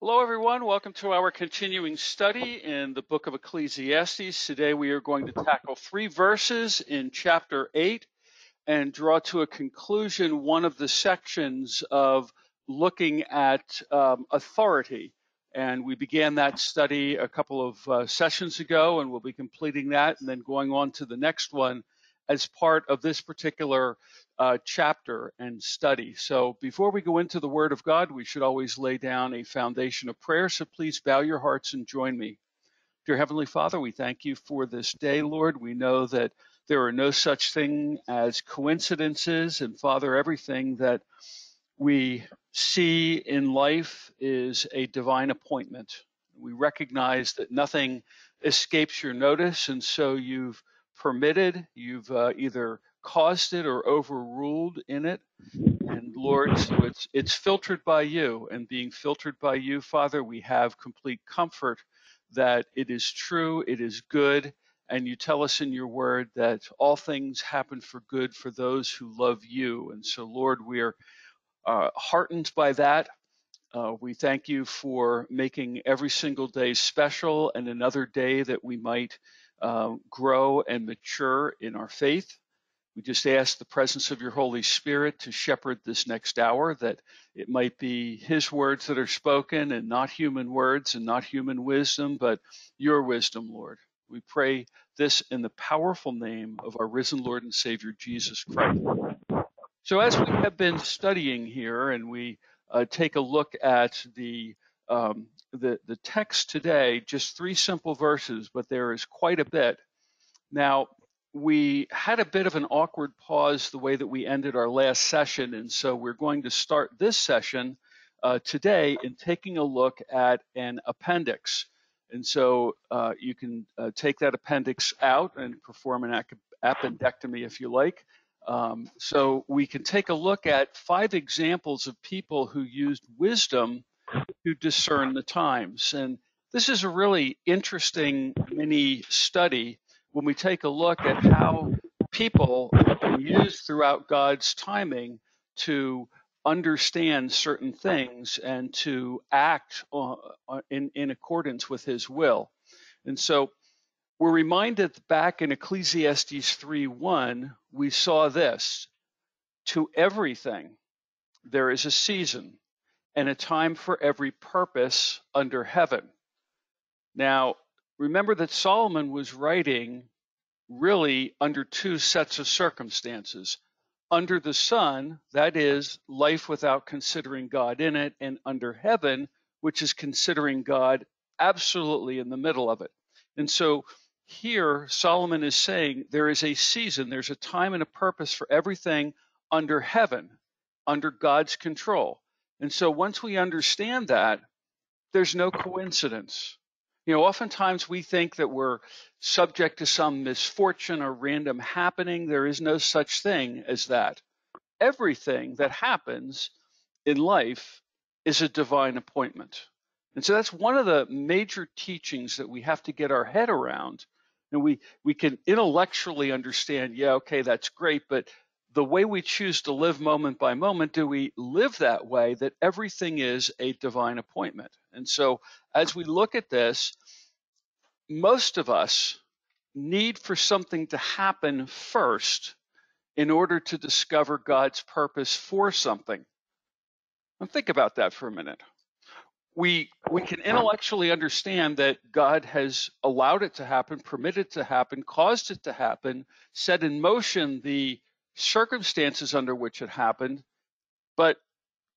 Hello, everyone. Welcome to our continuing study in the book of Ecclesiastes. Today we are going to tackle three verses in chapter 8 and draw to a conclusion one of the sections of looking at um, authority. And we began that study a couple of uh, sessions ago, and we'll be completing that and then going on to the next one as part of this particular uh, chapter and study. So before we go into the Word of God, we should always lay down a foundation of prayer. So please bow your hearts and join me. Dear Heavenly Father, we thank you for this day, Lord. We know that there are no such thing as coincidences, and Father, everything that we see in life is a divine appointment. We recognize that nothing escapes your notice, and so you've permitted, you've uh, either caused it or overruled in it. And Lord, so it's it's filtered by you, and being filtered by you, Father, we have complete comfort that it is true, it is good, and you tell us in your word that all things happen for good for those who love you. And so, Lord, we are uh, heartened by that. Uh, we thank you for making every single day special and another day that we might uh, grow and mature in our faith. We just ask the presence of your Holy Spirit to shepherd this next hour, that it might be His words that are spoken and not human words and not human wisdom, but your wisdom, Lord. We pray this in the powerful name of our risen Lord and Savior, Jesus Christ. So, as we have been studying here and we uh, take a look at the um, the, the text today, just three simple verses, but there is quite a bit. Now, we had a bit of an awkward pause the way that we ended our last session, and so we're going to start this session uh, today in taking a look at an appendix. And so uh, you can uh, take that appendix out and perform an appendectomy if you like. Um, so we can take a look at five examples of people who used wisdom to discern the times. And this is a really interesting mini study when we take a look at how people used throughout God's timing to understand certain things and to act in, in accordance with his will. And so we're reminded back in Ecclesiastes 3:1, we saw this to everything there is a season and a time for every purpose under heaven. Now, remember that Solomon was writing really under two sets of circumstances. Under the sun, that is, life without considering God in it, and under heaven, which is considering God absolutely in the middle of it. And so here, Solomon is saying there is a season, there's a time and a purpose for everything under heaven, under God's control. And so once we understand that, there's no coincidence. You know, oftentimes we think that we're subject to some misfortune or random happening. There is no such thing as that. Everything that happens in life is a divine appointment. And so that's one of the major teachings that we have to get our head around. And we, we can intellectually understand, yeah, okay, that's great, but the way we choose to live moment by moment, do we live that way that everything is a divine appointment? And so as we look at this, most of us need for something to happen first in order to discover God's purpose for something. And think about that for a minute. We, we can intellectually understand that God has allowed it to happen, permitted it to happen, caused it to happen, set in motion the circumstances under which it happened, but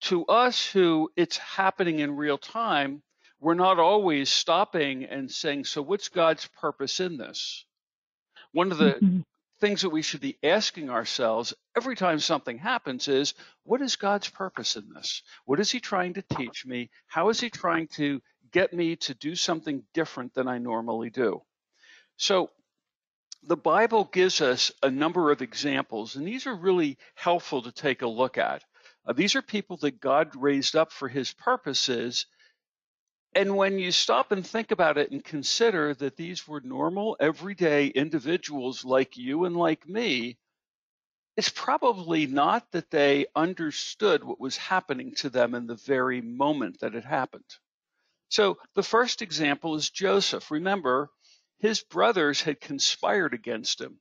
to us who it's happening in real time, we're not always stopping and saying, So, what's God's purpose in this? One of the mm-hmm. things that we should be asking ourselves every time something happens is, What is God's purpose in this? What is He trying to teach me? How is He trying to get me to do something different than I normally do? So, the Bible gives us a number of examples, and these are really helpful to take a look at. Uh, these are people that God raised up for his purposes. And when you stop and think about it and consider that these were normal, everyday individuals like you and like me, it's probably not that they understood what was happening to them in the very moment that it happened. So the first example is Joseph. Remember, his brothers had conspired against him.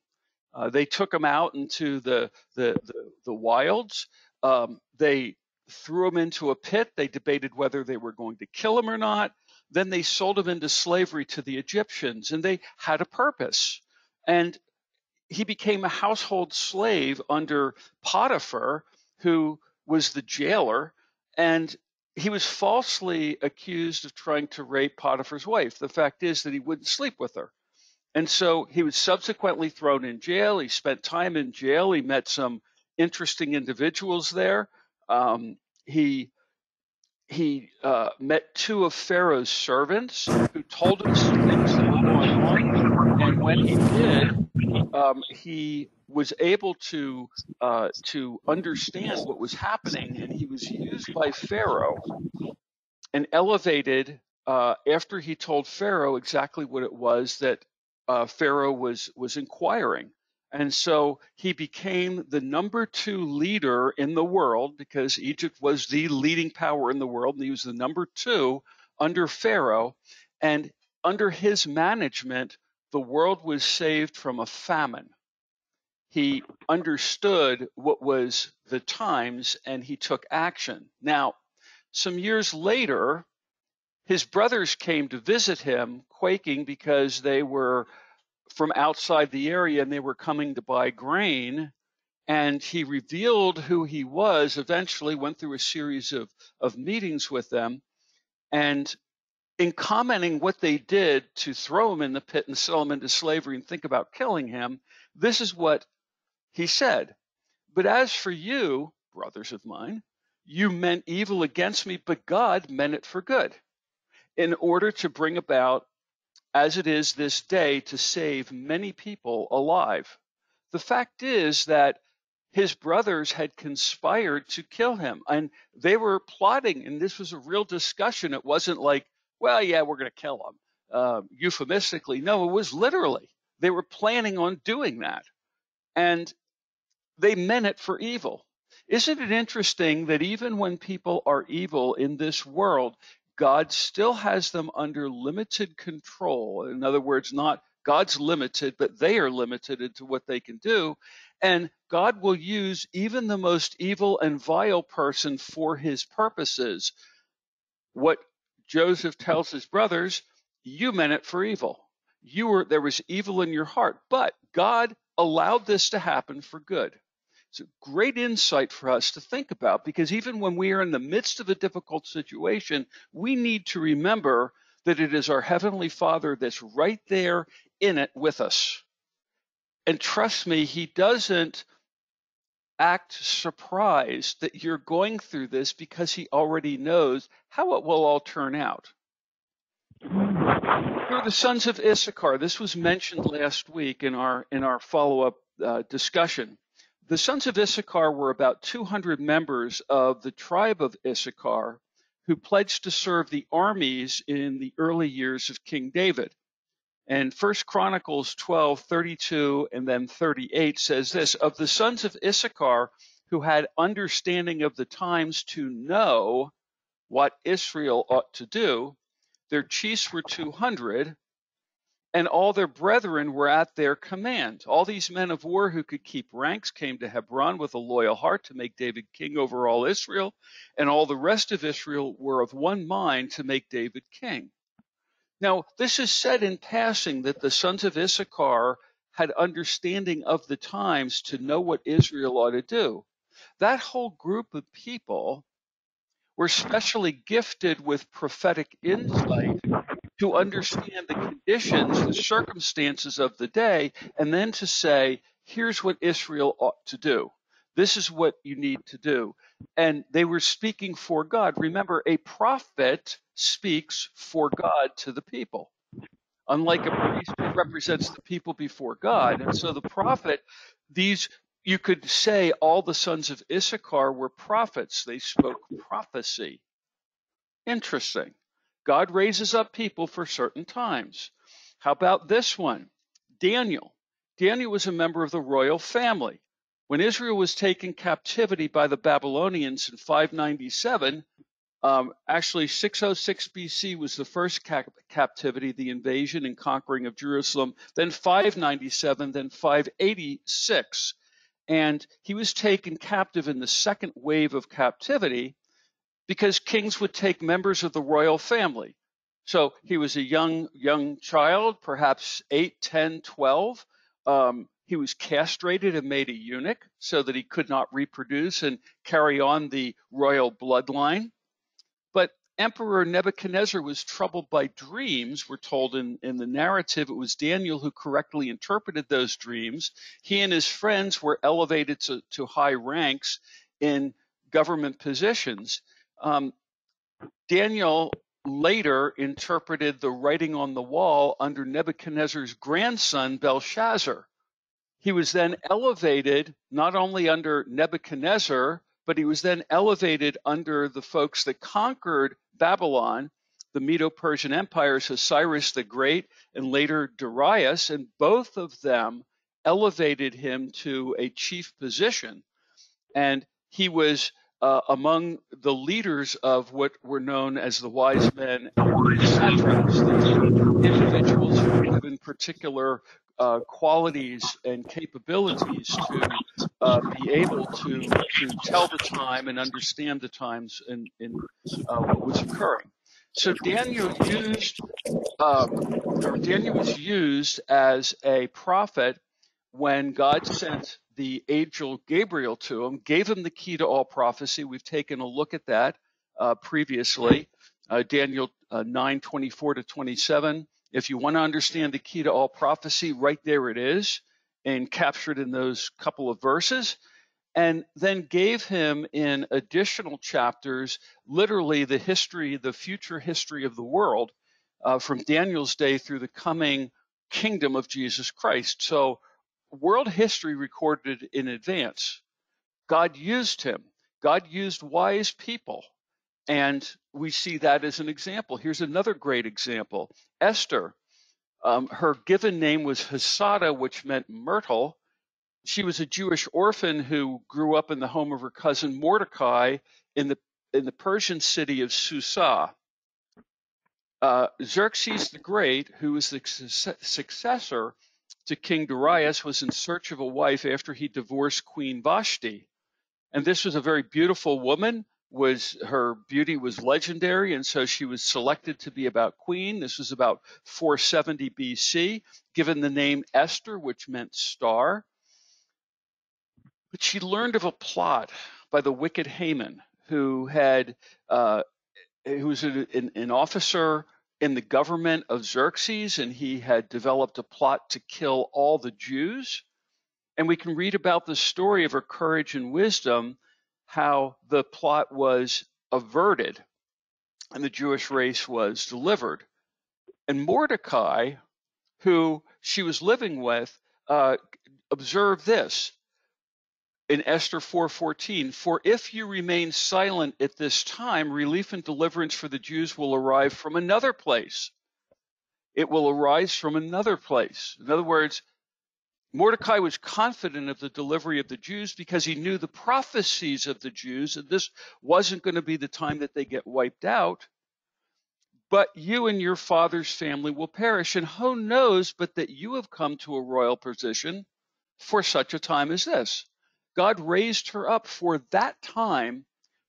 Uh, they took him out into the the the, the wilds. Um, they threw him into a pit. They debated whether they were going to kill him or not. Then they sold him into slavery to the Egyptians, and they had a purpose. And he became a household slave under Potiphar, who was the jailer, and he was falsely accused of trying to rape Potiphar's wife. The fact is that he wouldn't sleep with her. And so he was subsequently thrown in jail. He spent time in jail. He met some interesting individuals there. Um, he he uh, met two of Pharaoh's servants who told him some things that were going on. When he did, um, he was able to uh, to understand what was happening, and he was used by Pharaoh and elevated uh, after he told Pharaoh exactly what it was that uh, Pharaoh was was inquiring. And so he became the number two leader in the world because Egypt was the leading power in the world, and he was the number two under Pharaoh. And under his management, the world was saved from a famine. He understood what was the times and he took action. Now, some years later, his brothers came to visit him, quaking because they were from outside the area and they were coming to buy grain. And he revealed who he was, eventually went through a series of, of meetings with them. And in commenting what they did to throw him in the pit and sell him into slavery and think about killing him, this is what he said. But as for you, brothers of mine, you meant evil against me, but God meant it for good in order to bring about as it is this day to save many people alive. The fact is that his brothers had conspired to kill him and they were plotting, and this was a real discussion. It wasn't like, well, yeah, we're going to kill him uh, euphemistically. No, it was literally. They were planning on doing that. And they meant it for evil. Isn't it interesting that even when people are evil in this world, God still has them under limited control. In other words, not God's limited, but they are limited into what they can do. And God will use even the most evil and vile person for his purposes. What Joseph tells his brothers, you meant it for evil. You were there was evil in your heart, but God allowed this to happen for good. It's a great insight for us to think about because even when we are in the midst of a difficult situation, we need to remember that it is our Heavenly Father that's right there in it with us. And trust me, He doesn't act surprised that you're going through this because He already knows how it will all turn out. Are the sons of Issachar. This was mentioned last week in our in our follow up uh, discussion. The sons of Issachar were about 200 members of the tribe of Issachar who pledged to serve the armies in the early years of King David. And First Chronicles 12, 32, and then 38 says this Of the sons of Issachar who had understanding of the times to know what Israel ought to do, their chiefs were 200, and all their brethren were at their command. All these men of war who could keep ranks came to Hebron with a loyal heart to make David king over all Israel, and all the rest of Israel were of one mind to make David king. Now, this is said in passing that the sons of Issachar had understanding of the times to know what Israel ought to do. That whole group of people were specially gifted with prophetic insight to understand the conditions, the circumstances of the day, and then to say, here's what Israel ought to do. This is what you need to do. And they were speaking for God. Remember, a prophet speaks for God to the people, unlike a priest who represents the people before God. And so the prophet, these, you could say all the sons of Issachar were prophets. They spoke prophecy. Interesting. God raises up people for certain times. How about this one? Daniel. Daniel was a member of the royal family. When Israel was taken captivity by the Babylonians in 597, Um, actually, 606 BC was the first cap- captivity, the invasion and conquering of Jerusalem, then 597, then 586. And he was taken captive in the second wave of captivity because kings would take members of the royal family. So he was a young young child, perhaps 8, 10, 12. Um, he was castrated and made a eunuch so that he could not reproduce and carry on the royal bloodline. But Emperor Nebuchadnezzar was troubled by dreams. We're told in, in the narrative it was Daniel who correctly interpreted those dreams. He and his friends were elevated to, to high ranks in government positions. Um, Daniel later interpreted the writing on the wall under Nebuchadnezzar's grandson, Belshazzar. He was then elevated not only under Nebuchadnezzar, but he was then elevated under the folks that conquered Babylon, the Medo Persian empires, Cyrus the Great and later Darius, and both of them elevated him to a chief position. And he was uh, among the leaders of what were known as the wise men individuals who given particular uh, qualities and capabilities to uh, be able to to tell the time and understand the times and in, in uh, what was occurring. So Daniel used, um, or Daniel was used as a prophet when God sent the angel Gabriel to him, gave him the key to all prophecy. We've taken a look at that uh, previously, uh, Daniel uh, 9, 24 to 27. If you want to understand the key to all prophecy, right there it is, and captured in those couple of verses. And then gave him in additional chapters, literally the history, the future history of the world uh, from Daniel's day through the coming kingdom of Jesus Christ. So world history recorded in advance. God used him. God used wise people. And we see that as an example. Here's another great example Esther. Um, her given name was Hadassah, which meant myrtle. She was a Jewish orphan who grew up in the home of her cousin Mordecai in the in the Persian city of Susa. Uh, Xerxes the Great, who was the successor to King Darius was in search of a wife after he divorced Queen Vashti. And this was a very beautiful woman was her beauty was legendary and so she was selected to be about queen this was about 470 bc given the name esther which meant star but she learned of a plot by the wicked haman who had uh, who was an, an officer in the government of Xerxes, and he had developed a plot to kill all the Jews. And we can read about the story of her courage and wisdom, how the plot was averted and the Jewish race was delivered. And Mordecai, who she was living with, uh, observed this in Esther 4:14, "For if you remain silent at this time, relief and deliverance for the Jews will arrive from another place. It will arise from another place." In other words, Mordecai was confident of the delivery of the Jews because he knew the prophecies of the Jews, and this wasn't going to be the time that they get wiped out. But you and your father's family will perish, and who knows but that you have come to a royal position for such a time as this. God raised her up for that time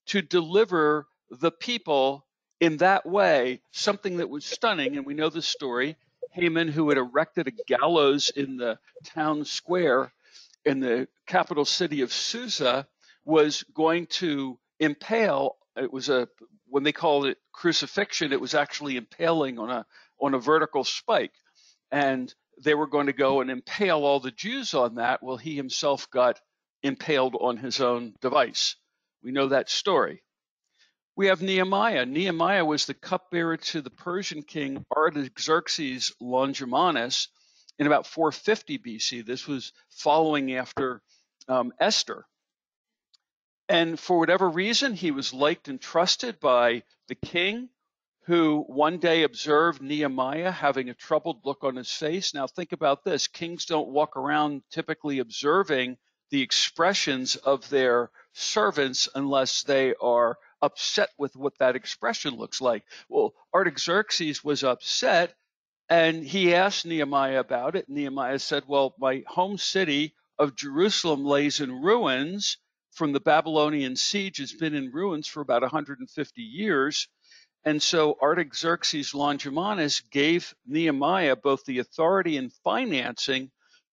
to deliver the people in that way, something that was stunning. And we know the story. Haman, who had erected a gallows in the town square in the capital city of Susa, was going to impale. It was a when they called it crucifixion, it was actually impaling on a on a vertical spike, and they were going to go and impale all the Jews on that. Well, he himself got impaled on his own device. We know that story. We have Nehemiah. Nehemiah was the cupbearer to the Persian king Artaxerxes Longimanus in about 450 BC. This was following after um, Esther. And for whatever reason, he was liked and trusted by the king, who one day observed Nehemiah having a troubled look on his face. Now, think about this kings don't walk around typically observing the expressions of their servants unless they are upset with what that expression looks like. Well, Artaxerxes was upset and he asked Nehemiah about it. Nehemiah said, Well, my home city of Jerusalem lays in ruins from the Babylonian siege. It's been in ruins for about 150 years. And so Artaxerxes Longimanus gave Nehemiah both the authority and financing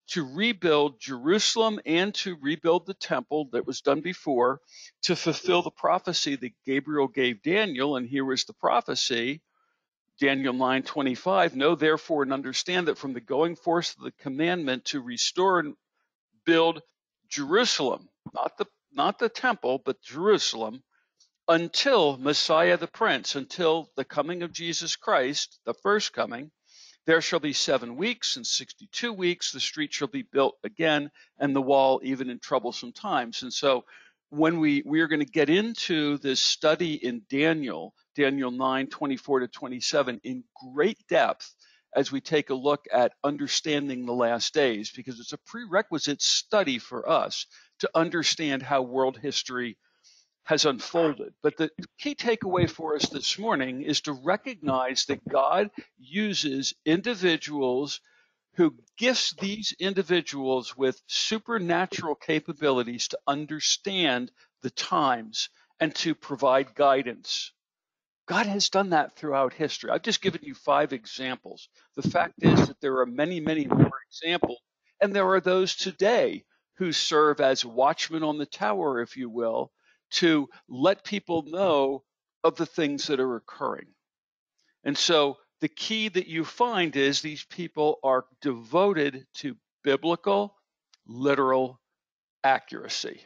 to rebuild Jerusalem and to rebuild the temple that was done before to fulfill the prophecy that Gabriel gave Daniel. And here was the prophecy Daniel 9:25 Know therefore and understand that from the going forth of the commandment to restore and build Jerusalem, not the not the temple, but Jerusalem, until Messiah the Prince, until the coming of Jesus Christ, the first coming, there shall be seven weeks, and 62 weeks the street shall be built again, and the wall even in troublesome times. And so when we, we are going to get into this study in Daniel, Daniel 9, 24 to 27, in great depth as we take a look at understanding the last days, because it's a prerequisite study for us to understand how world history has unfolded. But the key takeaway for us this morning is to recognize that God uses individuals who gifts these individuals with supernatural capabilities to understand the times and to provide guidance. God has done that throughout history. I've just given you five examples. The fact is that there are many, many more examples, and there are those today who serve as watchmen on the tower, if you will, to let people know of the things that are occurring. And so the key that you find is these people are devoted to biblical, literal accuracy.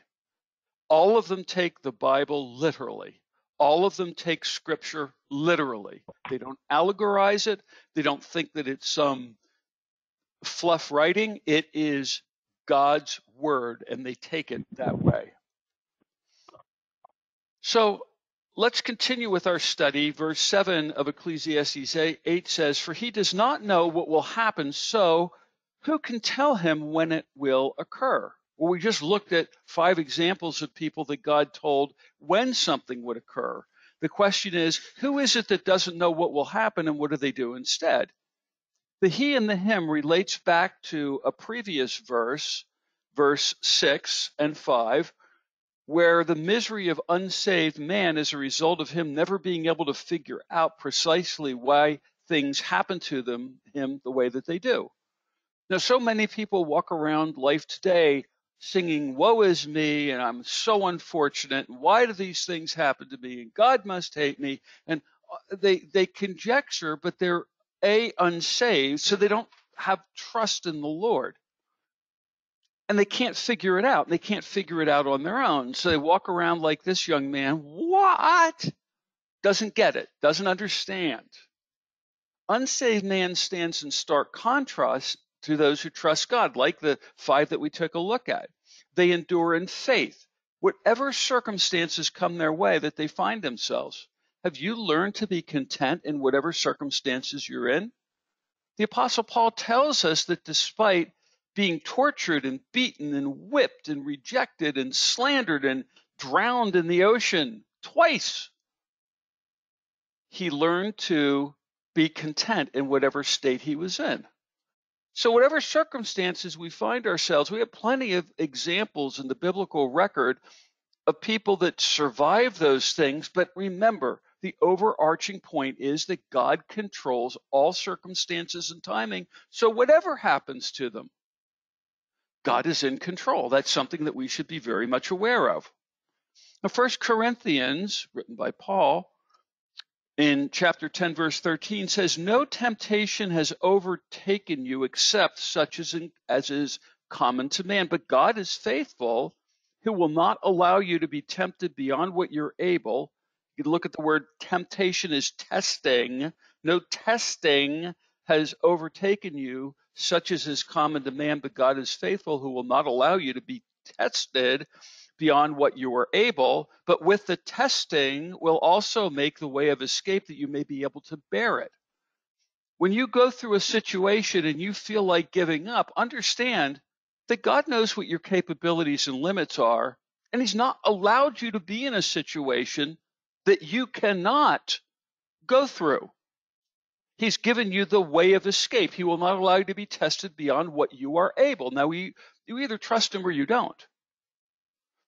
All of them take the Bible literally. All of them take scripture literally. They don't allegorize it. They don't think that it's some fluff writing. It is God's word, and they take it that way. So let's continue with our study. Verse 7 of Ecclesiastes 8 says, For he does not know what will happen, so who can tell him when it will occur? Well, we just looked at five examples of people that God told when something would occur. The question is, who is it that doesn't know what will happen and what do they do instead? The he and the him relates back to a previous verse, verse 6 and 5, where the misery of unsaved man is a result of him never being able to figure out precisely why things happen to them him the way that they do. Now, so many people walk around life today singing, Woe is me, and I'm so unfortunate, why do these things happen to me, and God must hate me. And uh, they, they conjecture, but they're A, unsaved, so they don't have trust in the Lord and they can't figure it out. They can't figure it out on their own. So they walk around like this young man, what? Doesn't get it, doesn't understand. Unsaved man stands in stark contrast to those who trust God, like the five that we took a look at. They endure in faith, whatever circumstances come their way that they find themselves. Have you learned to be content in whatever circumstances you're in? The Apostle Paul tells us that despite being tortured and beaten and whipped and rejected and slandered and drowned in the ocean twice. He learned to be content in whatever state he was in. So, whatever circumstances we find ourselves, we have plenty of examples in the biblical record of people that survive those things. But remember, the overarching point is that God controls all circumstances and timing. So, whatever happens to them, God is in control. That's something that we should be very much aware of. Now, 1 Corinthians, written by Paul, in chapter 10, verse 13, says, No temptation has overtaken you except such as, in, as is common to man. But God is faithful, who will not allow you to be tempted beyond what you're able. You look at the word temptation is testing. No testing has overtaken you such as is common to man, but God is faithful, who will not allow you to be tested beyond what you are able, but with the testing will also make the way of escape that you may be able to bear it. When you go through a situation and you feel like giving up, understand that God knows what your capabilities and limits are, and He's not allowed you to be in a situation that you cannot go through. He's given you the way of escape. He will not allow you to be tested beyond what you are able. Now, we, you either trust him or you don't.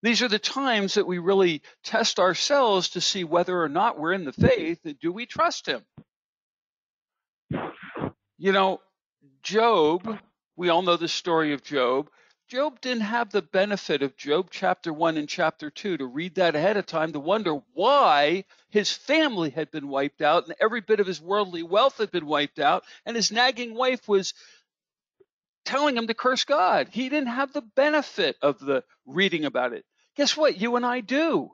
These are the times that we really test ourselves to see whether or not we're in the faith. Do we trust him? You know, Job, we all know the story of Job. Job didn't have the benefit of Job chapter 1 and chapter 2 to read that ahead of time to wonder why his family had been wiped out and every bit of his worldly wealth had been wiped out and his nagging wife was telling him to curse God. He didn't have the benefit of the reading about it. Guess what? You and I do.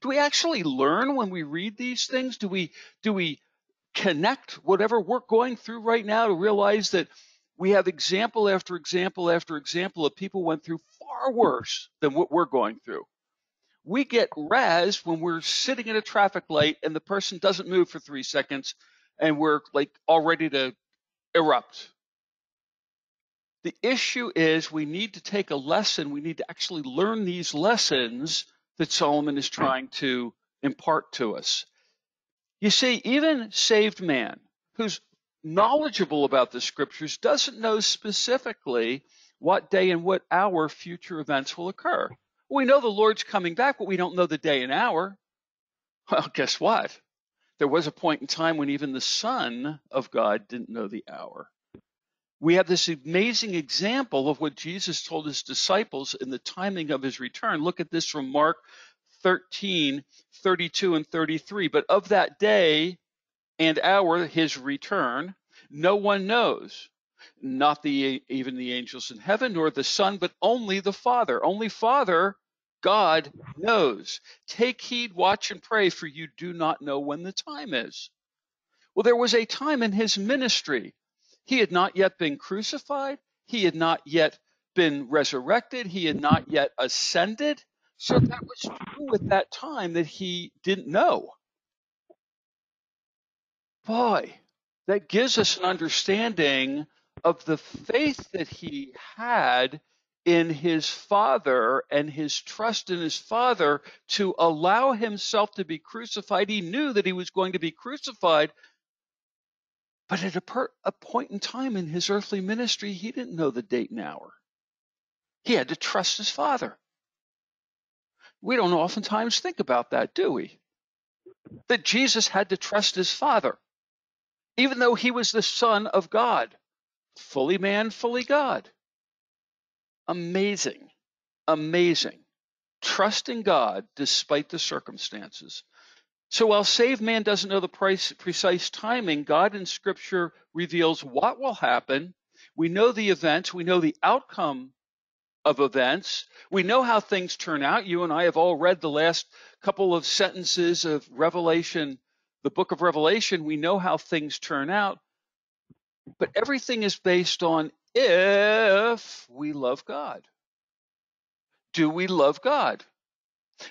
Do we actually learn when we read these things? Do we do we connect whatever we're going through right now to realize that we have example after example after example of people went through far worse than what we're going through. We get raz when we're sitting at a traffic light and the person doesn't move for three seconds and we're like all ready to erupt. The issue is we need to take a lesson. We need to actually learn these lessons that Solomon is trying to impart to us. You see, even saved man who's knowledgeable about the scriptures doesn't know specifically what day and what hour future events will occur. We know the Lord's coming back, but we don't know the day and hour. Well, guess what? There was a point in time when even the Son of God didn't know the hour we have this amazing example of what Jesus told his disciples in the timing of his return. Look at this from Mark 13, 32 and 33. But of that day and hour, his return, no one knows, not the even the angels in heaven, nor the Son, but only the Father. Only Father, God, knows. Take heed, watch, and pray, for you do not know when the time is. Well, there was a time in his ministry he had not yet been crucified. He had not yet been resurrected. He had not yet ascended. So that was true at that time that he didn't know. Boy, that gives us an understanding of the faith that he had in his father and his trust in his father to allow himself to be crucified. He knew that he was going to be crucified, but at a, per, a point in time in his earthly ministry, he didn't know the date and hour. He had to trust his father. We don't oftentimes think about that, do we? That Jesus had to trust his father, even though he was the Son of God, fully man, fully God. Amazing, amazing. Trusting God despite the circumstances. So while saved man doesn't know the price, precise timing, God in Scripture reveals what will happen. We know the events, we know the outcome of events. We know how things turn out. You and I have all read the last couple of sentences of Revelation, the book of Revelation. We know how things turn out. But everything is based on if we love God. Do we love God?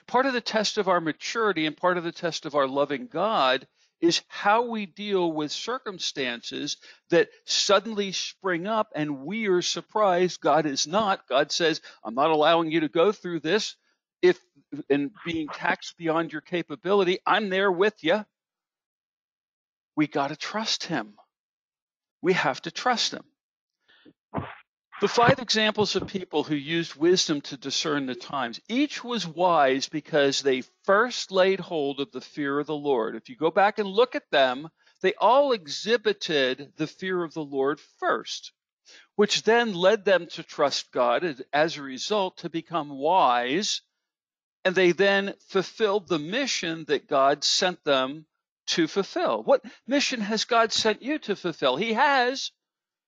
Part of the test of our maturity and part of the test of our loving God is how we deal with circumstances that suddenly spring up and we are surprised. God is not. God says, I'm not allowing you to go through this if and being taxed beyond your capability. I'm there with you. We got to trust him. We have to trust him. The five examples of people who used wisdom to discern the times, each was wise because they first laid hold of the fear of the Lord. If you go back and look at them, they all exhibited the fear of the Lord first, which then led them to trust God and as a result to become wise. And they then fulfilled the mission that God sent them to fulfill. What mission has God sent you to fulfill? He has.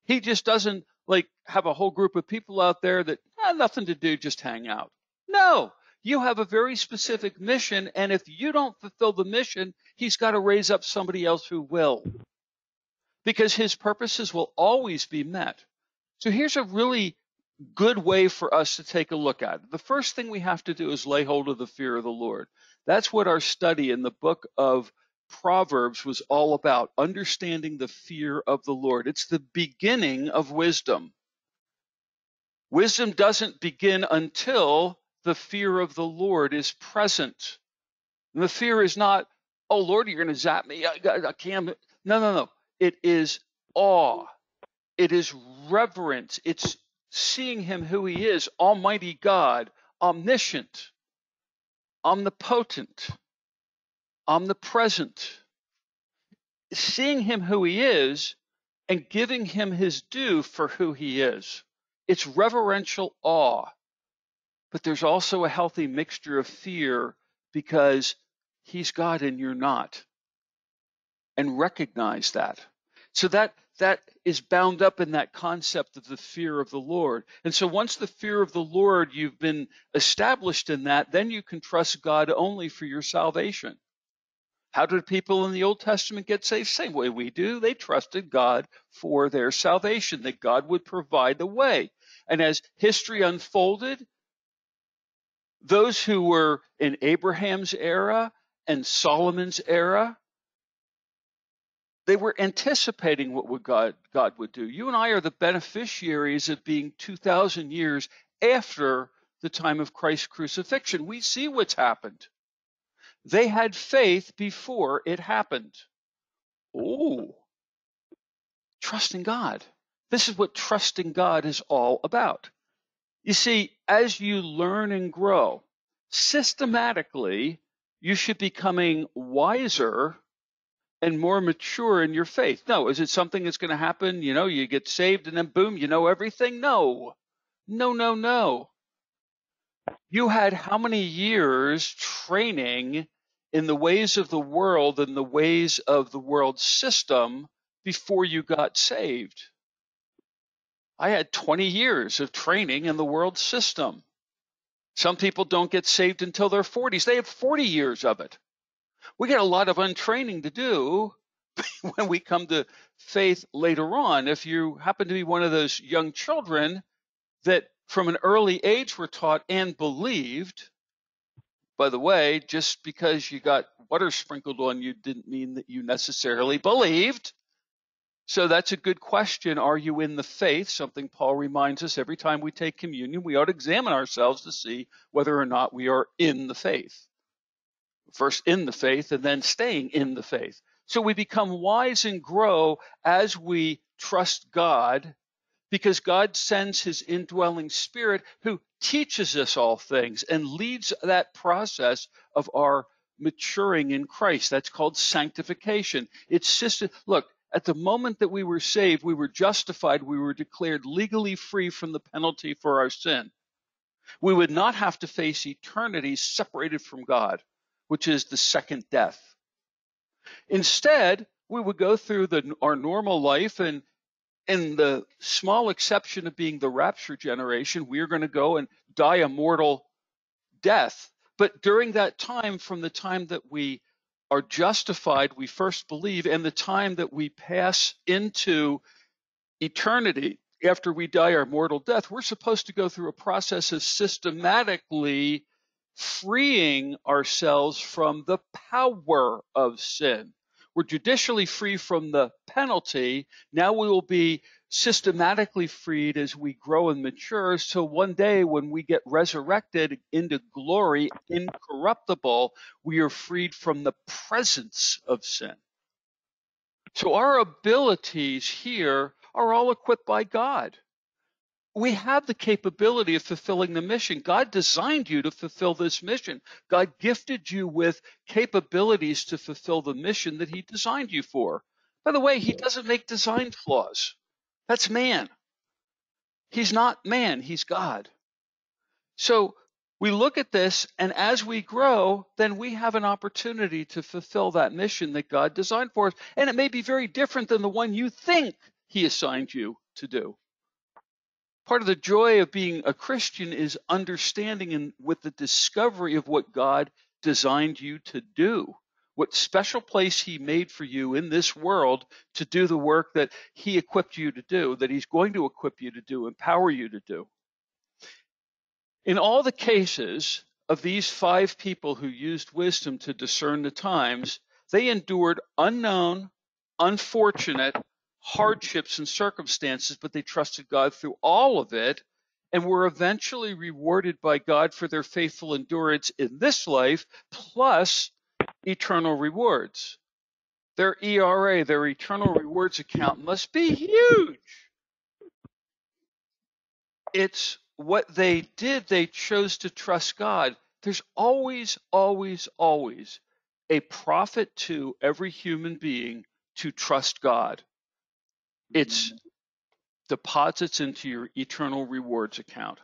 He just doesn't like have a whole group of people out there that have nothing to do, just hang out. No, you have a very specific mission, and if you don't fulfill the mission, he's got to raise up somebody else who will. Because his purposes will always be met. So here's a really good way for us to take a look at it. The first thing we have to do is lay hold of the fear of the Lord. That's what our study in the book of Proverbs was all about understanding the fear of the Lord. It's the beginning of wisdom. Wisdom doesn't begin until the fear of the Lord is present. And the fear is not, oh Lord, you're going to zap me. I, I, I can't. No, no, no. It is awe. It is reverence. It's seeing him who he is, Almighty God, omniscient, omnipotent, omnipresent. Seeing him who he is and giving him his due for who he is. It's reverential awe, but there's also a healthy mixture of fear because he's God and you're not. And recognize that. So that that is bound up in that concept of the fear of the Lord. And so once the fear of the Lord, you've been established in that, then you can trust God only for your salvation. How did people in the Old Testament get saved? Same way we do. They trusted God for their salvation, that God would provide the way. And as history unfolded, those who were in Abraham's era and Solomon's era, they were anticipating what would God, God would do. You and I are the beneficiaries of being 2,000 years after the time of Christ's crucifixion. We see what's happened. They had faith before it happened. Oh, trusting God. This is what trusting God is all about. You see, as you learn and grow, systematically, you should be becoming wiser and more mature in your faith. No, is it something that's going to happen? You know, you get saved and then boom, you know everything? No. No, no, no. You had how many years training in the ways of the world and the ways of the world system before you got saved? I had 20 years of training in the world system. Some people don't get saved until their 40s. They have 40 years of it we got a lot of untraining to do when we come to faith later on. If you happen to be one of those young children that from an early age were taught and believed, by the way, just because you got water sprinkled on you didn't mean that you necessarily believed. So that's a good question. Are you in the faith? Something Paul reminds us every time we take communion. We ought to examine ourselves to see whether or not we are in the faith first in the faith and then staying in the faith. So we become wise and grow as we trust God because God sends his indwelling spirit who teaches us all things and leads that process of our maturing in Christ. That's called sanctification. It's just, look, at the moment that we were saved, we were justified, we were declared legally free from the penalty for our sin. We would not have to face eternity separated from God which is the second death. Instead, we would go through the, our normal life and in the small exception of being the rapture generation, we're going to go and die a mortal death. But during that time, from the time that we are justified, we first believe, and the time that we pass into eternity after we die our mortal death, we're supposed to go through a process of systematically freeing ourselves from the power of sin. We're judicially free from the penalty. Now we will be systematically freed as we grow and mature. So one day when we get resurrected into glory, incorruptible, we are freed from the presence of sin. So our abilities here are all equipped by God we have the capability of fulfilling the mission. God designed you to fulfill this mission. God gifted you with capabilities to fulfill the mission that He designed you for. By the way, He doesn't make design flaws. That's man. He's not man, He's God. So we look at this, and as we grow, then we have an opportunity to fulfill that mission that God designed for us. And it may be very different than the one you think He assigned you to do. Part of the joy of being a Christian is understanding and with the discovery of what God designed you to do, what special place He made for you in this world to do the work that He equipped you to do, that He's going to equip you to do, empower you to do. In all the cases of these five people who used wisdom to discern the times, they endured unknown, unfortunate, hardships and circumstances, but they trusted God through all of it and were eventually rewarded by God for their faithful endurance in this life, plus eternal rewards. Their ERA, their eternal rewards account must be huge. It's what they did, they chose to trust God. There's always, always, always a profit to every human being to trust God. It's mm-hmm. deposits into your eternal rewards account.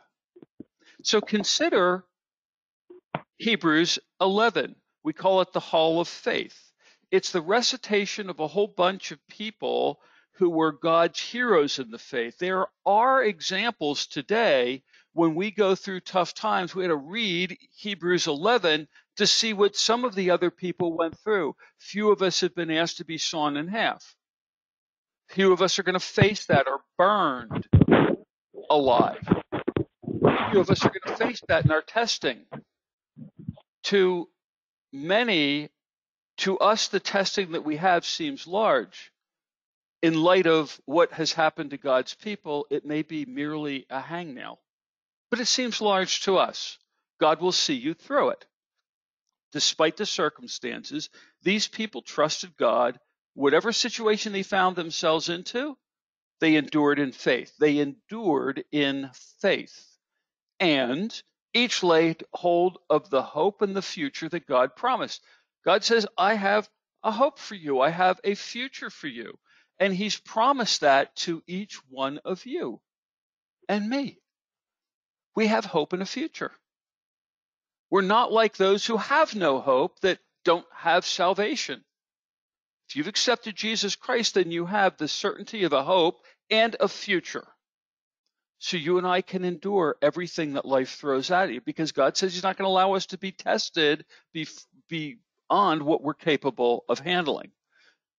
So consider Hebrews 11. We call it the Hall of Faith. It's the recitation of a whole bunch of people who were God's heroes in the faith. There are examples today when we go through tough times. We had to read Hebrews 11 to see what some of the other people went through. Few of us have been asked to be sawn in half. Few of us are going to face that or burned alive. Few of us are going to face that in our testing. To many, to us, the testing that we have seems large. In light of what has happened to God's people, it may be merely a hangnail, but it seems large to us. God will see you through it. Despite the circumstances, these people trusted God whatever situation they found themselves into, they endured in faith. They endured in faith. And each laid hold of the hope and the future that God promised. God says, I have a hope for you. I have a future for you. And he's promised that to each one of you and me. We have hope and a future. We're not like those who have no hope that don't have salvation. You've accepted Jesus Christ, then you have the certainty of a hope and a future. So you and I can endure everything that life throws at you because God says He's not going to allow us to be tested beyond what we're capable of handling.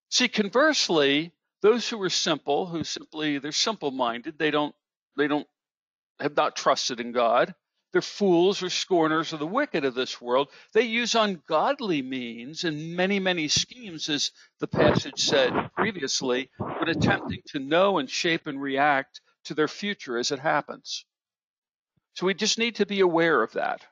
See, conversely, those who are simple, who simply they're simple minded, they don't they don't have not trusted in God, they're fools or scorners of the wicked of this world. They use ungodly means and many, many schemes, as the passage said previously, but attempting to know and shape and react to their future as it happens. So we just need to be aware of that.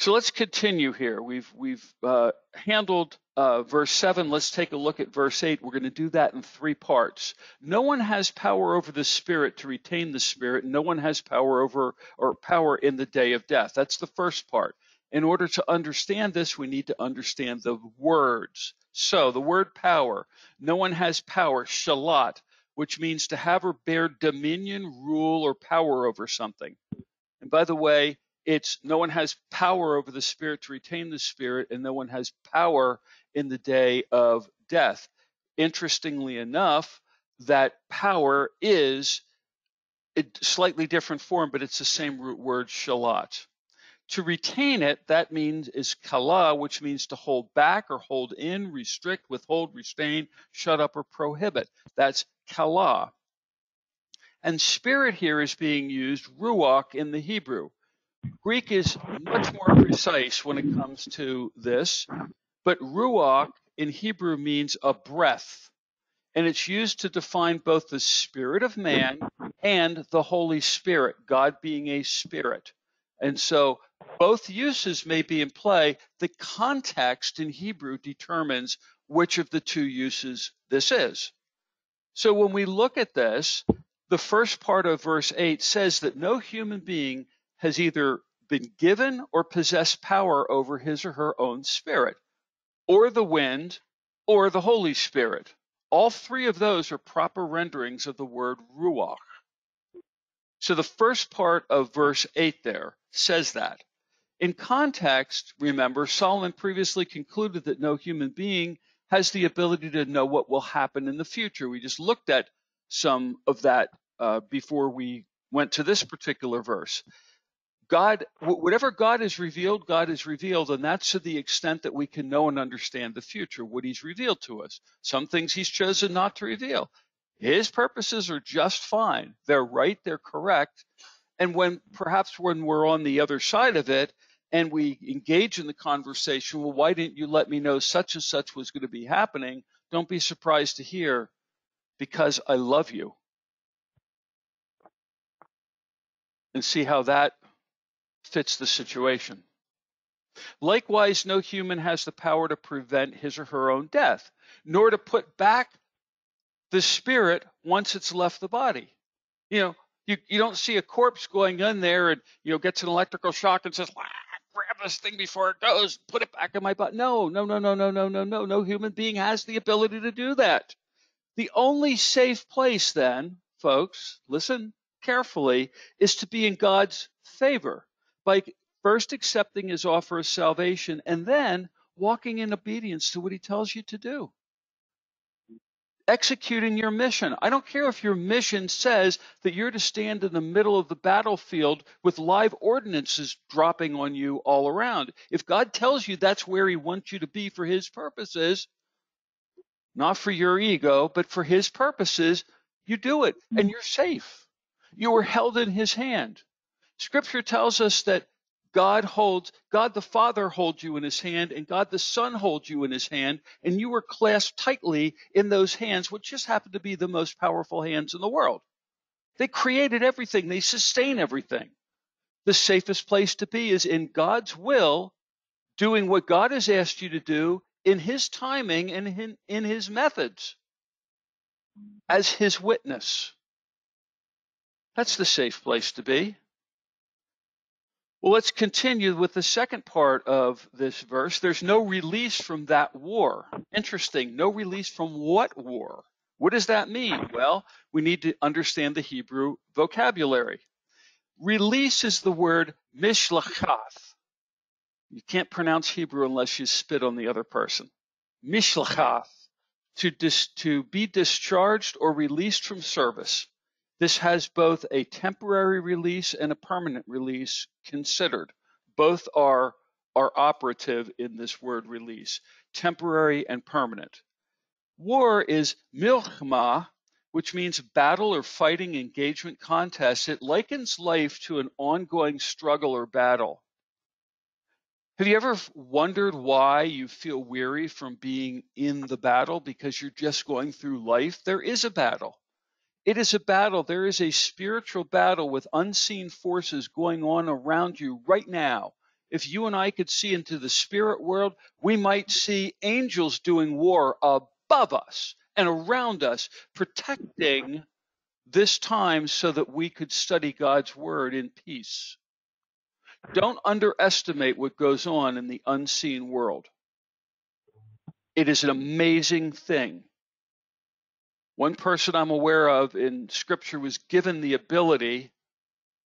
So let's continue here. We've we've uh, handled uh, verse seven. Let's take a look at verse eight. We're going to do that in three parts. No one has power over the spirit to retain the spirit. No one has power over or power in the day of death. That's the first part. In order to understand this, we need to understand the words. So the word power. No one has power. Shalat, which means to have or bear dominion, rule, or power over something. And by the way, it's no one has power over the spirit to retain the spirit, and no one has power in the day of death. Interestingly enough, that power is a slightly different form, but it's the same root word shalat. To retain it, that means is kala, which means to hold back or hold in, restrict, withhold, restrain, shut up, or prohibit. That's kala. And spirit here is being used ruach in the Hebrew. Greek is much more precise when it comes to this, but ruach in Hebrew means a breath, and it's used to define both the spirit of man and the Holy Spirit, God being a spirit. And so both uses may be in play. The context in Hebrew determines which of the two uses this is. So when we look at this, the first part of verse 8 says that no human being has either been given or possessed power over his or her own spirit, or the wind, or the Holy Spirit. All three of those are proper renderings of the word ruach. So the first part of verse 8 there says that. In context, remember, Solomon previously concluded that no human being has the ability to know what will happen in the future. We just looked at some of that uh, before we went to this particular verse. God, whatever God has revealed, God has revealed, and that's to the extent that we can know and understand the future, what He's revealed to us. Some things He's chosen not to reveal. His purposes are just fine. They're right, they're correct. And when perhaps when we're on the other side of it and we engage in the conversation, well, why didn't you let me know such and such was going to be happening? Don't be surprised to hear, because I love you. And see how that fits the situation. Likewise, no human has the power to prevent his or her own death, nor to put back the spirit once it's left the body. You know, you, you don't see a corpse going in there and, you know, gets an electrical shock and says, grab this thing before it goes, put it back in my butt. No, no, no, no, no, no, no, no. No human being has the ability to do that. The only safe place then, folks, listen carefully, is to be in God's favor by first accepting his offer of salvation and then walking in obedience to what he tells you to do executing your mission. I don't care if your mission says that you're to stand in the middle of the battlefield with live ordnances dropping on you all around. If God tells you that's where He wants you to be for His purposes, not for your ego, but for His purposes, you do it and mm-hmm. you're safe. You are held in His hand. Scripture tells us that God holds, God the Father holds you in his hand, and God the Son holds you in his hand, and you are clasped tightly in those hands, which just happen to be the most powerful hands in the world. They created everything, they sustain everything. The safest place to be is in God's will, doing what God has asked you to do in his timing and in, in his methods as his witness. That's the safe place to be. Well, let's continue with the second part of this verse. There's no release from that war. Interesting. No release from what war? What does that mean? Well, we need to understand the Hebrew vocabulary. Release is the word mishlachath. You can't pronounce Hebrew unless you spit on the other person. Mishlachath. To, dis- to be discharged or released from service. This has both a temporary release and a permanent release considered. Both are, are operative in this word release, temporary and permanent. War is milchma, which means battle or fighting engagement contest. It likens life to an ongoing struggle or battle. Have you ever wondered why you feel weary from being in the battle because you're just going through life? There is a battle. It is a battle. There is a spiritual battle with unseen forces going on around you right now. If you and I could see into the spirit world, we might see angels doing war above us and around us, protecting this time so that we could study God's word in peace. Don't underestimate what goes on in the unseen world. It is an amazing thing. One person I'm aware of in scripture was given the ability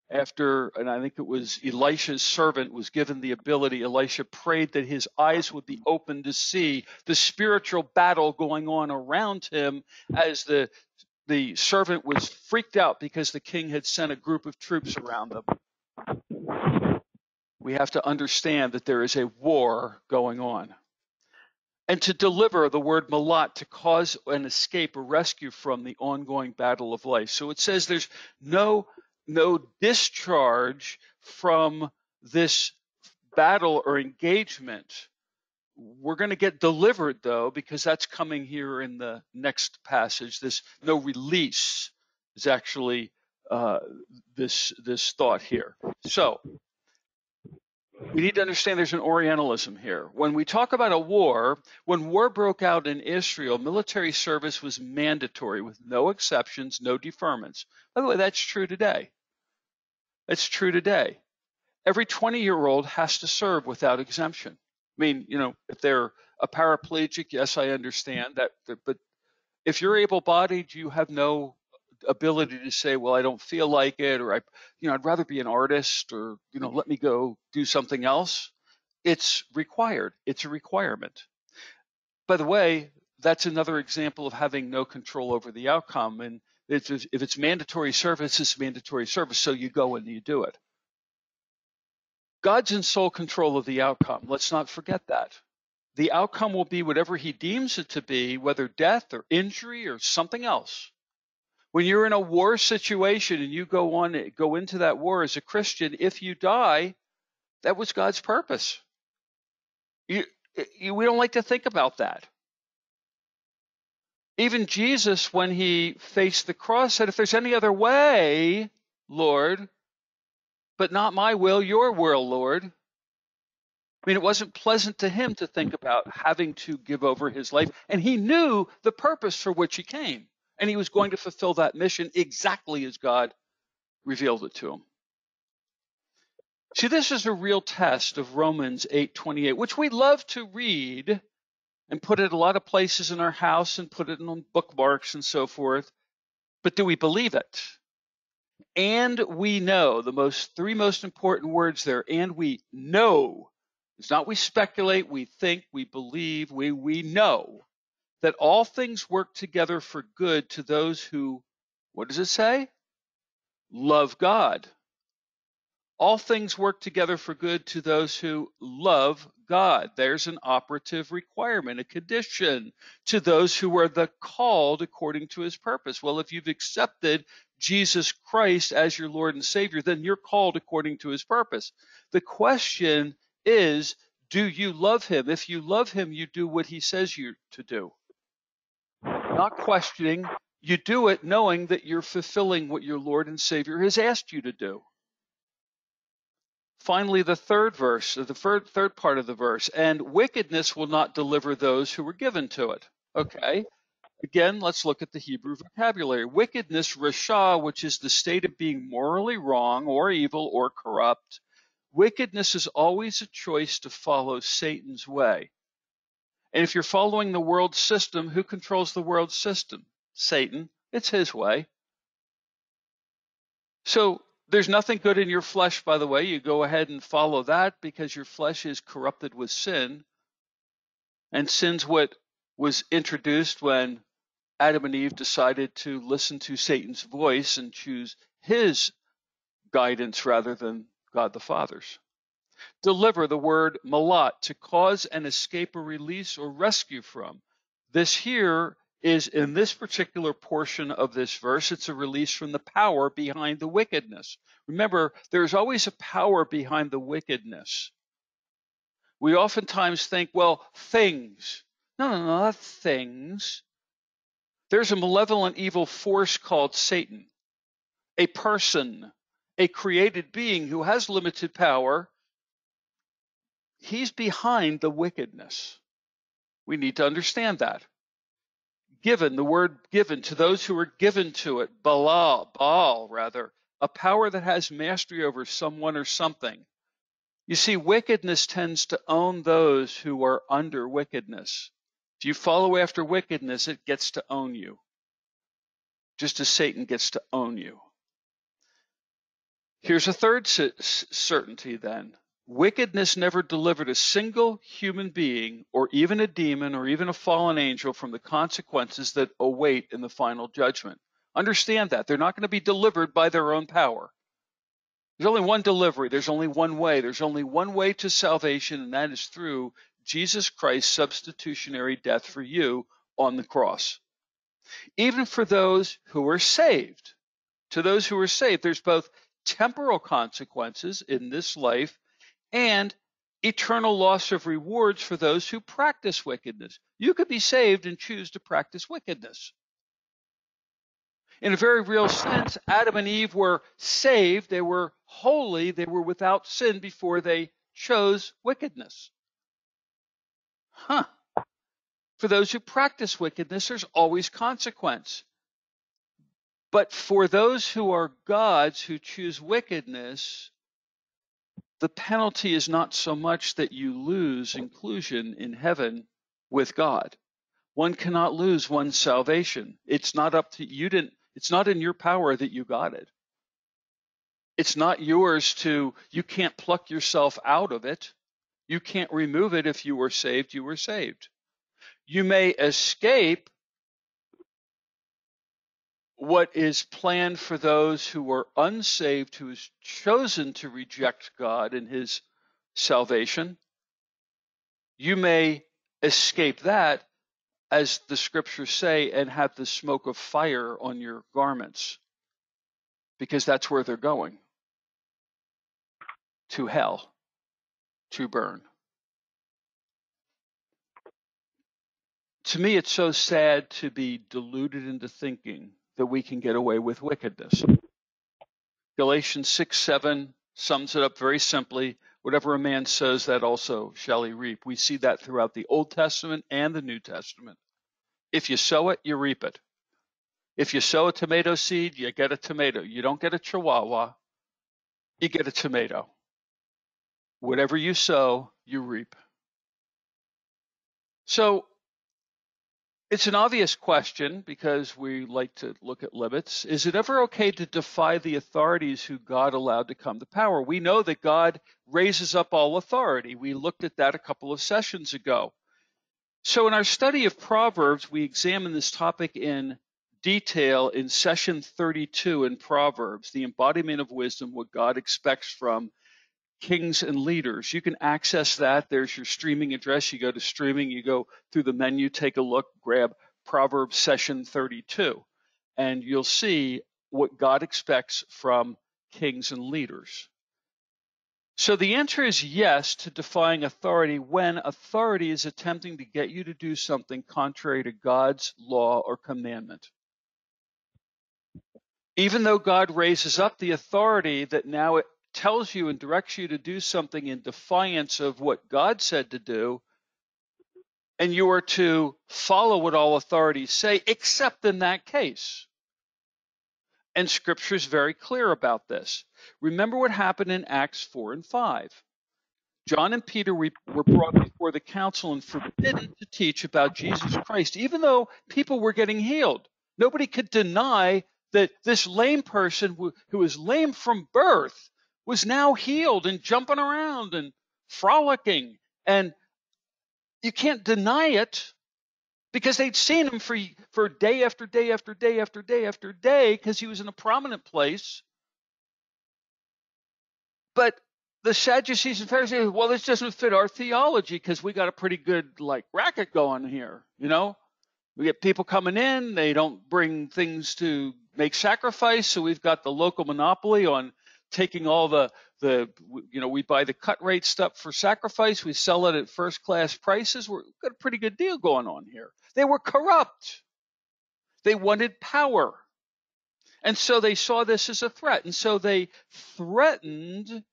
after, and I think it was Elisha's servant was given the ability. Elisha prayed that his eyes would be open to see the spiritual battle going on around him as the the servant was freaked out because the king had sent a group of troops around them. We have to understand that there is a war going on and to deliver the word malat to cause an escape or rescue from the ongoing battle of life. So it says there's no no discharge from this battle or engagement. We're going to get delivered though because that's coming here in the next passage. This no release is actually uh, this this thought here. So we need to understand there's an Orientalism here. When we talk about a war, when war broke out in Israel, military service was mandatory with no exceptions, no deferments. By the way, that's true today. It's true today. Every 20 year old has to serve without exemption. I mean, you know, if they're a paraplegic, yes, I understand that, but if you're able bodied, you have no ability to say, well, I don't feel like it, or I, you know, I'd rather be an artist, or you know, let me go do something else. It's required. It's a requirement. By the way, that's another example of having no control over the outcome. And if it's mandatory service, it's mandatory service. So you go and you do it. God's in sole control of the outcome. Let's not forget that. The outcome will be whatever he deems it to be, whether death or injury or something else. When you're in a war situation and you go on go into that war as a Christian, if you die, that was God's purpose. You, you, we don't like to think about that. Even Jesus, when he faced the cross, said, If there's any other way, Lord, but not my will, your will, Lord. I mean, it wasn't pleasant to him to think about having to give over his life. And he knew the purpose for which he came. And he was going to fulfill that mission exactly as God revealed it to him. See, this is a real test of Romans 8:28, which we love to read and put it a lot of places in our house and put it on bookmarks and so forth. But do we believe it? And we know the most three most important words there, and we know. It's not we speculate, we think, we believe, we we know that all things work together for good to those who what does it say? Love God all things work together for good to those who love God. There's an operative requirement, a condition to those who are the called according to his purpose. Well, if you've accepted Jesus Christ as your Lord and Savior, then you're called according to his purpose. The question is, do you love him? If you love him, you do what he says you to do. Not questioning, you do it knowing that you're fulfilling what your Lord and Savior has asked you to do. Finally, the third verse, the third, third part of the verse, and wickedness will not deliver those who were given to it. Okay. Again, let's look at the Hebrew vocabulary. Wickedness, rasha, which is the state of being morally wrong or evil or corrupt. Wickedness is always a choice to follow Satan's way. And if you're following the world system, who controls the world system? Satan. It's his way. So there's nothing good in your flesh, by the way. You go ahead and follow that because your flesh is corrupted with sin. And sin's what was introduced when Adam and Eve decided to listen to Satan's voice and choose his guidance rather than God the Father's. Deliver the word malat, to cause an escape or release or rescue from. This here is in this particular portion of this verse, it's a release from the power behind the wickedness. Remember, there's always a power behind the wickedness. We oftentimes think, well, things. No, no, no, not things. There's a malevolent evil force called Satan, a person, a created being who has limited power. He's behind the wickedness. We need to understand that given, the word given to those who are given to it, Baal, Baal rather, a power that has mastery over someone or something. You see, wickedness tends to own those who are under wickedness. If you follow after wickedness, it gets to own you, just as Satan gets to own you. Here's a third certainty then Wickedness never delivered a single human being, or even a demon, or even a fallen angel from the consequences that await in the final judgment. Understand that. They're not going to be delivered by their own power. There's only one delivery, there's only one way. There's only one way to salvation, and that is through Jesus Christ's substitutionary death for you on the cross. Even for those who are saved, to those who are saved, there's both temporal consequences in this life and eternal loss of rewards for those who practice wickedness. You could be saved and choose to practice wickedness. In a very real sense, Adam and Eve were saved, they were holy, they were without sin before they chose wickedness. Huh. For those who practice wickedness, there's always consequence. But for those who are God's who choose wickedness, the penalty is not so much that you lose inclusion in heaven with God. One cannot lose one's salvation. It's not up to you didn't it's not in your power that you got it. It's not yours to you can't pluck yourself out of it. You can't remove it if you were saved, you were saved. You may escape what is planned for those who are unsaved, who has chosen to reject God and his salvation. You may escape that, as the scriptures say, and have the smoke of fire on your garments, because that's where they're going to hell to burn. To me, it's so sad to be deluded into thinking that we can get away with wickedness. Galatians 6 7 sums it up very simply. Whatever a man sows, that also shall he reap. We see that throughout the Old Testament and the New Testament. If you sow it, you reap it. If you sow a tomato seed, you get a tomato. You don't get a chihuahua, you get a tomato. Whatever you sow, you reap. So it's an obvious question because we like to look at limits. Is it ever okay to defy the authorities who God allowed to come to power? We know that God raises up all authority. We looked at that a couple of sessions ago. So, in our study of Proverbs, we examine this topic in detail in session 32 in Proverbs, the embodiment of wisdom, what God expects from kings and leaders. You can access that. There's your streaming address. You go to streaming, you go through the menu, take a look, grab Proverbs session 32, and you'll see what God expects from kings and leaders. So the answer is yes to defying authority when authority is attempting to get you to do something contrary to God's law or commandment. Even though God raises up the authority that now it tells you and directs you to do something in defiance of what God said to do, and you are to follow what all authorities say, except in that case. And scripture is very clear about this. Remember what happened in Acts 4 and 5. John and Peter were brought before the council and forbidden to teach about Jesus Christ, even though people were getting healed. Nobody could deny that this lame person who was lame from birth was now healed and jumping around and frolicking. And you can't deny it because they'd seen him for, for day after day after day after day after day because he was in a prominent place. But the Sadducees and Pharisees, well, this doesn't fit our theology because we got a pretty good like racket going here, you know. We get people coming in, they don't bring things to make sacrifice, so we've got the local monopoly on taking all the the you know we buy the cut rate stuff for sacrifice. We sell it at first class prices. We've got a pretty good deal going on here. They were corrupt. They wanted power. And so they saw this as a threat. And so they threatened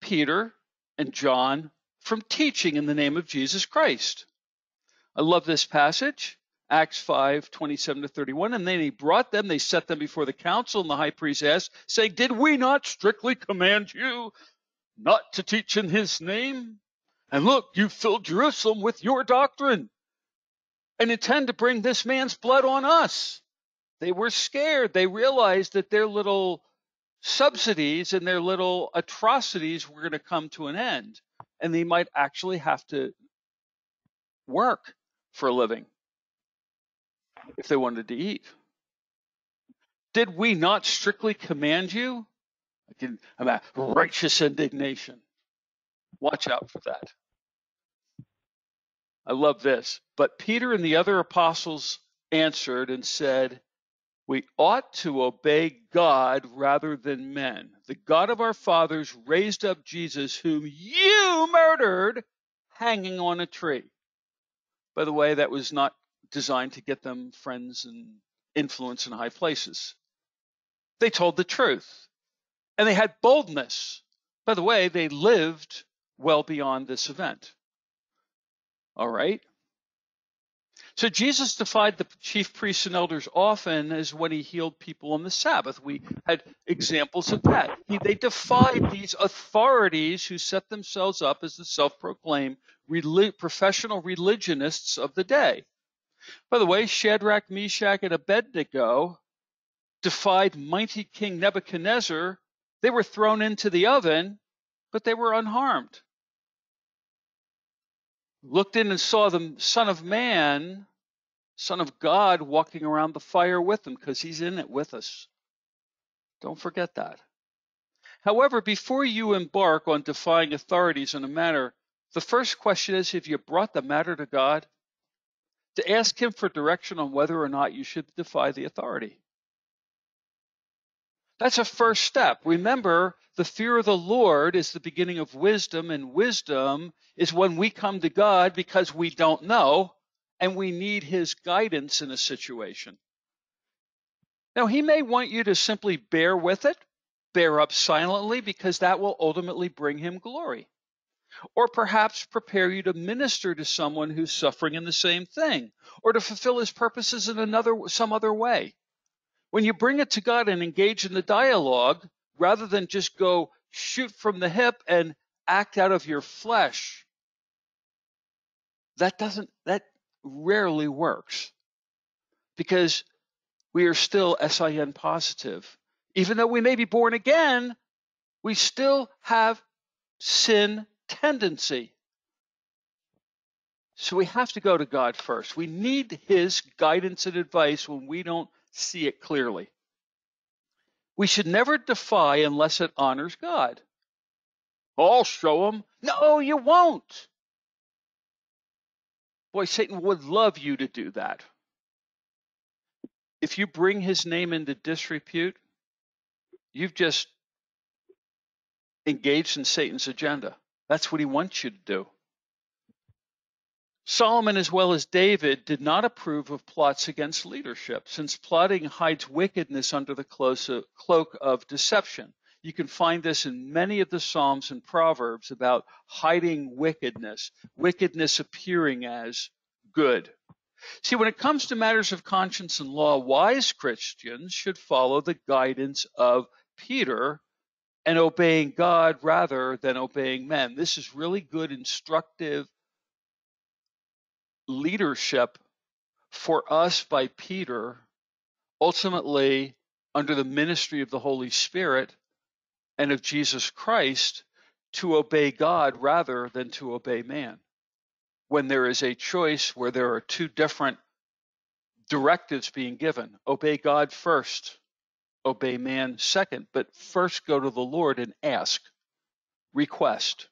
peter and john from teaching in the name of jesus christ. I love this passage Acts 5, 27 to 31. And then he brought them, they set them before the council, and the high priest asked, saying, Did we not strictly command you not to teach in his name? And look, you filled Jerusalem with your doctrine and intend to bring this man's blood on us. They were scared. They realized that their little subsidies and their little atrocities were going to come to an end, and they might actually have to work for a living if they wanted to eat. Did we not strictly command you? Again, about righteous indignation. Watch out for that. I love this. But Peter and the other apostles answered and said, We ought to obey God rather than men. The God of our fathers raised up Jesus, whom you murdered, hanging on a tree. By the way, that was not designed to get them friends and influence in high places. They told the truth and they had boldness. By the way, they lived well beyond this event. All right. So Jesus defied the chief priests and elders often as when he healed people on the Sabbath. We had examples of that. He, they defied these authorities who set themselves up as the self-proclaimed professional religionists of the day. By the way, Shadrach, Meshach, and Abednego defied mighty King Nebuchadnezzar. They were thrown into the oven, but they were unharmed. Looked in and saw the Son of Man, Son of God, walking around the fire with them because he's in it with us. Don't forget that. However, before you embark on defying authorities in a matter, the first question is have you brought the matter to God? To ask him for direction on whether or not you should defy the authority. That's a first step. Remember, the fear of the Lord is the beginning of wisdom, and wisdom is when we come to God because we don't know and we need his guidance in a situation. Now, he may want you to simply bear with it bear up silently because that will ultimately bring him glory. Or perhaps prepare you to minister to someone who's suffering in the same thing, or to fulfill his purposes in another some other way. When you bring it to God and engage in the dialogue, rather than just go shoot from the hip and act out of your flesh, that doesn't that rarely works because we are still SIN positive. Even though we may be born again, we still have sin tendency. So we have to go to God first. We need His guidance and advice when we don't see it clearly. We should never defy unless it honors God. I'll show him. No, you won't. Boy, Satan would love you to do that. If you bring his name into disrepute, you've just engaged in Satan's agenda. That's what he wants you to do. Solomon, as well as David, did not approve of plots against leadership, since plotting hides wickedness under the cloak of deception. You can find this in many of the Psalms and Proverbs about hiding wickedness, wickedness appearing as good. See, when it comes to matters of conscience and law, wise Christians should follow the guidance of Peter and obeying God rather than obeying men. This is really good, instructive leadership for us by Peter, ultimately under the ministry of the Holy Spirit and of Jesus Christ, to obey God rather than to obey man. When there is a choice where there are two different directives being given obey God first, obey man second, but first go to the Lord and ask, request.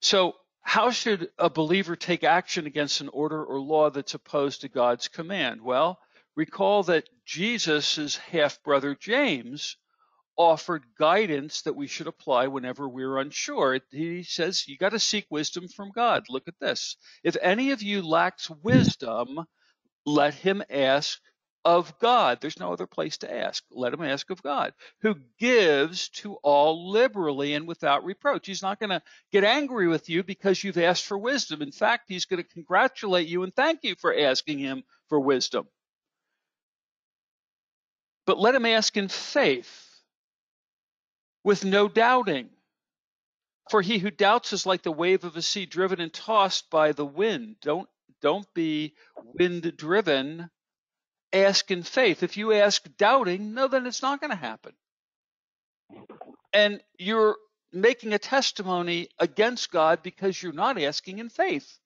So how should a believer take action against an order or law that's opposed to God's command? Well, recall that Jesus' half brother James offered guidance that we should apply whenever we're unsure. He says, You got to seek wisdom from God. Look at this. If any of you lacks wisdom, let him ask of God. There's no other place to ask. Let him ask of God, who gives to all liberally and without reproach. He's not going to get angry with you because you've asked for wisdom. In fact, he's going to congratulate you and thank you for asking him for wisdom. But let him ask in faith with no doubting. For he who doubts is like the wave of a sea driven and tossed by the wind. Don't don't be wind driven ask in faith. If you ask doubting, no, then it's not going to happen. And you're making a testimony against God because you're not asking in faith.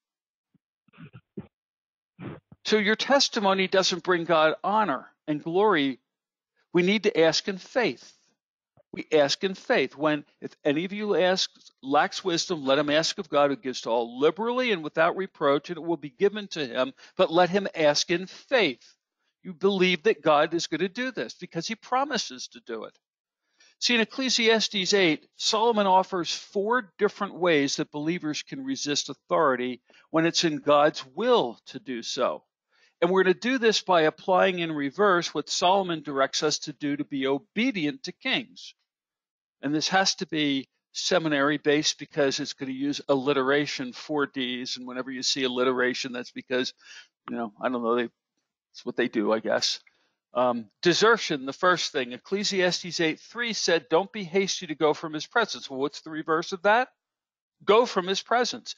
So your testimony doesn't bring God honor and glory. We need to ask in faith. We ask in faith. When if any of you asks lacks wisdom, let him ask of God who gives to all liberally and without reproach, and it will be given to him. But let him ask in faith you believe that God is going to do this because he promises to do it. See, in Ecclesiastes 8, Solomon offers four different ways that believers can resist authority when it's in God's will to do so. And we're going to do this by applying in reverse what Solomon directs us to do to be obedient to kings. And this has to be seminary based because it's going to use alliteration, four D's. And whenever you see alliteration, that's because, you know, I don't know, they it's what they do, I guess. Um, desertion, the first thing. Ecclesiastes 8 3 said, Don't be hasty to go from his presence. Well, what's the reverse of that? Go from his presence.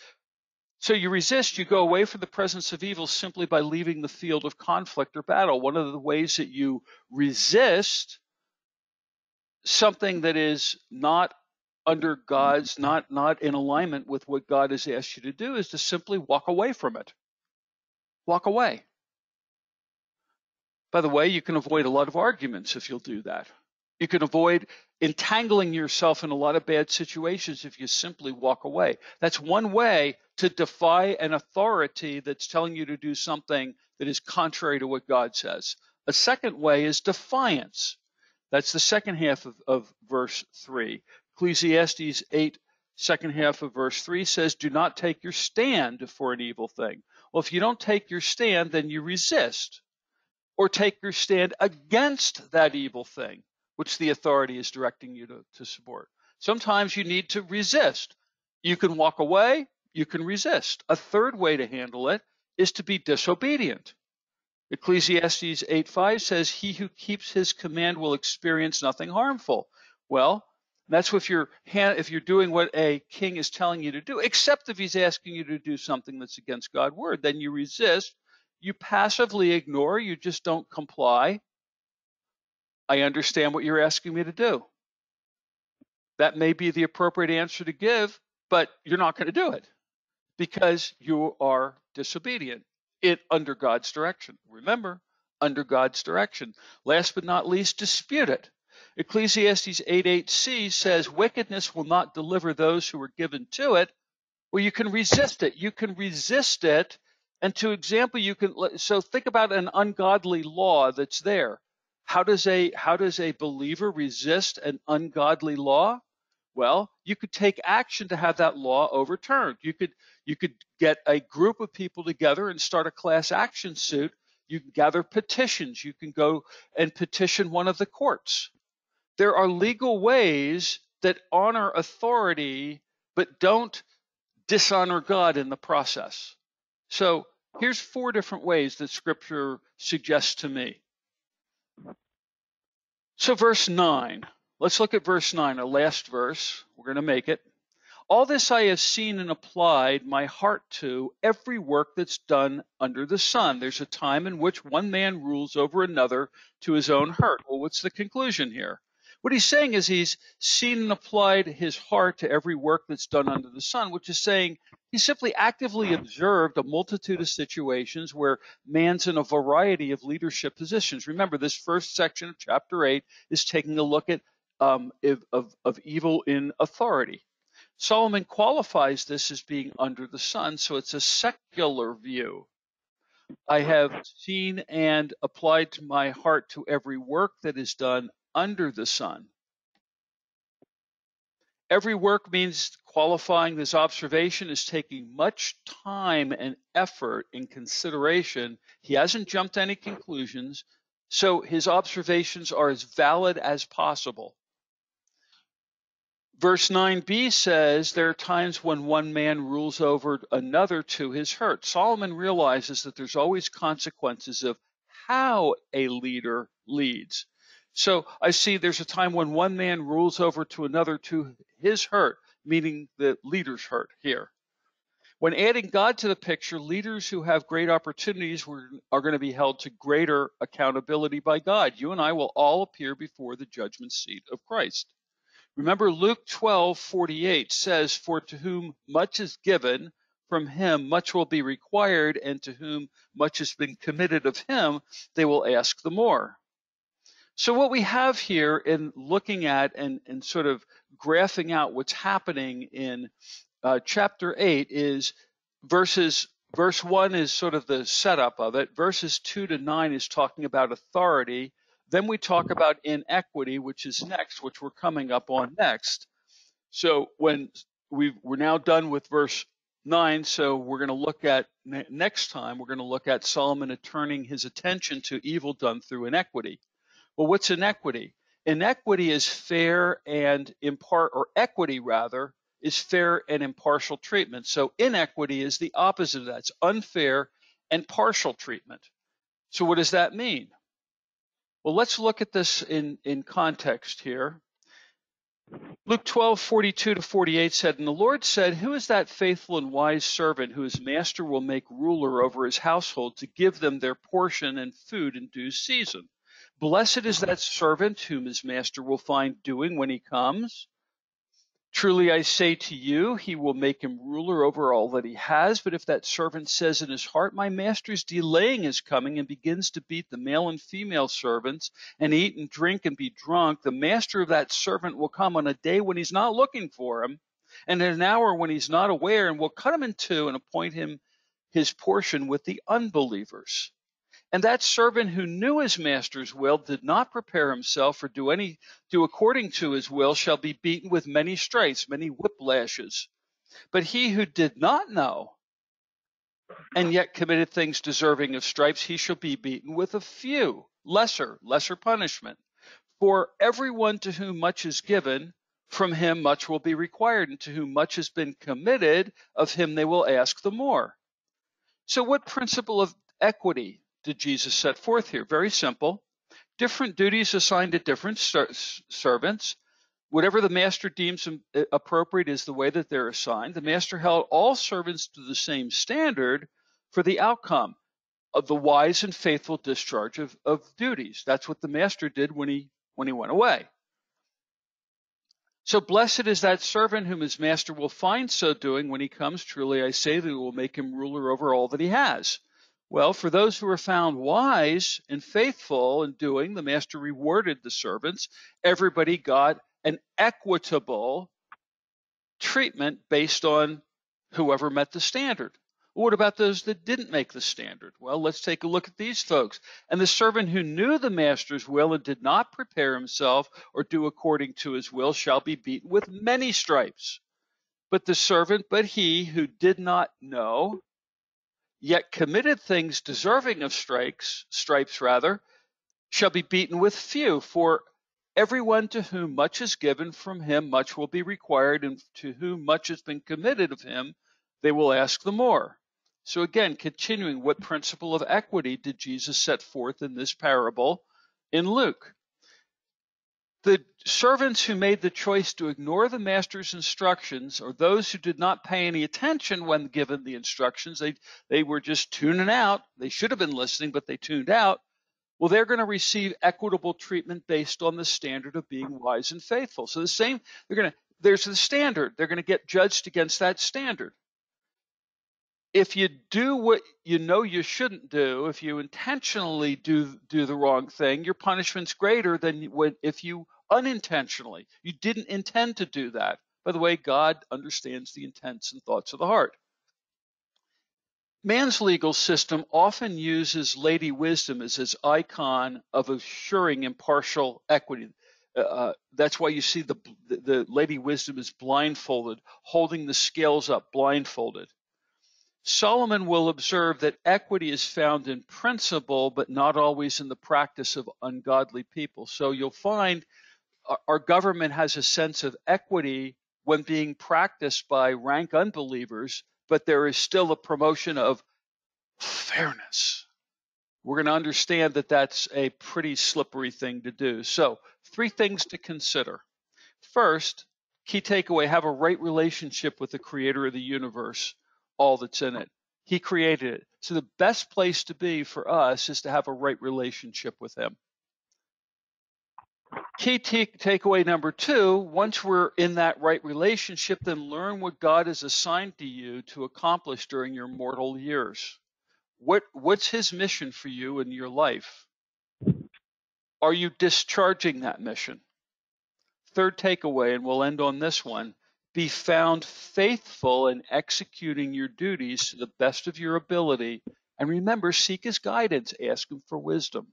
So you resist, you go away from the presence of evil simply by leaving the field of conflict or battle. One of the ways that you resist something that is not under God's, not, not in alignment with what God has asked you to do is to simply walk away from it. Walk away. By the way, you can avoid a lot of arguments if you'll do that. You can avoid entangling yourself in a lot of bad situations if you simply walk away. That's one way to defy an authority that's telling you to do something that is contrary to what God says. A second way is defiance. That's the second half of, of verse 3. Ecclesiastes 8, second half of verse 3 says, Do not take your stand for an evil thing. Well, if you don't take your stand, then you resist or take your stand against that evil thing, which the authority is directing you to, to support. Sometimes you need to resist. You can walk away, you can resist. A third way to handle it is to be disobedient. Ecclesiastes 8:5 says, "He who keeps his command will experience nothing harmful." Well, that's if you're if you're doing what a king is telling you to do, except if he's asking you to do something that's against God's word, then you resist, you passively ignore, you just don't comply. I understand what you're asking me to do. That may be the appropriate answer to give, but you're not going to do it because you are disobedient it under God's direction. Remember, under God's direction. Last but not least, dispute it. Ecclesiastes 8:8c says, "Wickedness will not deliver those who are given to it." Well, you can resist it. You can resist it, and to example, you can. So think about an ungodly law that's there. How does a how does a believer resist an ungodly law? Well, you could take action to have that law overturned. You could you could get a group of people together and start a class action suit. You can gather petitions. You can go and petition one of the courts. There are legal ways that honor authority but don't dishonor God in the process. So here's four different ways that scripture suggests to me. So, verse 9 Let's look at verse 9, our last verse. We're going to make it. All this I have seen and applied my heart to every work that's done under the sun. There's a time in which one man rules over another to his own hurt. Well, what's the conclusion here? What he's saying is he's seen and applied his heart to every work that's done under the sun, which is saying he simply actively observed a multitude of situations where man's in a variety of leadership positions. Remember, this first section of chapter 8 is taking a look at um, of, of evil in authority. Solomon qualifies this as being under the sun, so it's a secular view. I have seen and applied to my heart to every work that is done under the sun. Every work means qualifying this observation is taking much time and effort in consideration. He hasn't jumped any conclusions, so his observations are as valid as possible. Verse 9b says there are times when one man rules over another to his hurt. Solomon realizes that there's always consequences of how a leader leads. So I see there's a time when one man rules over to another to his hurt, meaning the leader's hurt here. When adding God to the picture, leaders who have great opportunities are going to be held to greater accountability by God. You and I will all appear before the judgment seat of Christ. Remember Luke 12:48 says, "For to whom much is given, from him much will be required, and to whom much has been committed of him, they will ask the more." So what we have here in looking at and, and sort of graphing out what's happening in uh, chapter 8 is verses verse 1 is sort of the setup of it verses 2 to 9 is talking about authority then we talk about inequity, which is next, which we're coming up on next. So when we we're now done with verse 9, so we're going to look at next time, we're going to look at Solomon turning his attention to evil done through inequity. Well, what's inequity? Inequity is fair and impart, or equity rather, is fair and impartial treatment. So inequity is the opposite of that. It's unfair and partial treatment. So what does that mean? Well, let's look at this in, in context here. Luke 12, 42 to 48 said, And the Lord said, Who is that faithful and wise servant whose master will make ruler over his household to give them their portion and food in due season? Blessed is that servant whom his master will find doing when he comes. Truly I say to you, he will make him ruler over all that he has. But if that servant says in his heart, My master is delaying his coming, and begins to beat the male and female servants, and eat and drink and be drunk, the master of that servant will come on a day when he's not looking for him, and at an hour when he's not aware, and will cut him in two and appoint him his portion with the unbelievers. And that servant who knew his master's will did not prepare himself or do any do according to his will shall be beaten with many stripes, many whiplashes. But he who did not know and yet committed things deserving of stripes, he shall be beaten with a few, lesser, lesser punishment. For everyone to whom much is given, from him much will be required, and to whom much has been committed, of him they will ask the more. So, what principle of equity did Jesus set forth here? Very simple. Different duties assigned to different ser- servants. Whatever the master deems uh, appropriate is the way that they're assigned. The master held all servants to the same standard for the outcome of the wise and faithful discharge of, of duties. That's what the master did when he when he went away. So blessed is that servant whom his master will find so doing when he comes. Truly I say that he will make him ruler over all that he has. Well, for those who were found wise and faithful in doing, the master rewarded the servants. Everybody got an equitable treatment based on whoever met the standard. What about those that didn't make the standard? Well, let's take a look at these folks. And the servant who knew the master's will and did not prepare himself or do according to his will shall be beaten with many stripes. But the servant, but he who did not know, yet committed things deserving of stripes, stripes rather, shall be beaten with few. For everyone to whom much is given from him, much will be required, and to whom much has been committed of him, they will ask the more. So again, continuing, what principle of equity did Jesus set forth in this parable in Luke? The servants who made the choice to ignore the master's instructions, or those who did not pay any attention when given the instructions, they, they were just tuning out. They should have been listening, but they tuned out. Well, they're going to receive equitable treatment based on the standard of being wise and faithful. So the same, they're going to, there's the standard. They're going to get judged against that standard if you do what you know you shouldn't do, if you intentionally do do the wrong thing, your punishment's greater than when if you unintentionally you didn't intend to do that. By the way, God understands the intents and thoughts of the heart. Man's legal system often uses Lady Wisdom as its icon of assuring impartial equity. Uh, uh that's why you see the, the the Lady Wisdom is blindfolded, holding the scales up, blindfolded. Solomon will observe that equity is found in principle, but not always in the practice of ungodly people. So you'll find our government has a sense of equity when being practiced by rank unbelievers, but there is still a promotion of fairness. We're going to understand that that's a pretty slippery thing to do. So, three things to consider. First, key takeaway have a right relationship with the creator of the universe all that's in it. He created it. So the best place to be for us is to have a right relationship with Him. Key t- takeaway number two once we're in that right relationship, then learn what God has assigned to you to accomplish during your mortal years. What, what's His mission for you in your life? Are you discharging that mission? Third takeaway, and we'll end on this one be found faithful in executing your duties to the best of your ability. And remember, seek his guidance, ask him for wisdom.